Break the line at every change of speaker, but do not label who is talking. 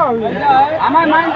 আমাৰ মাইণ্ড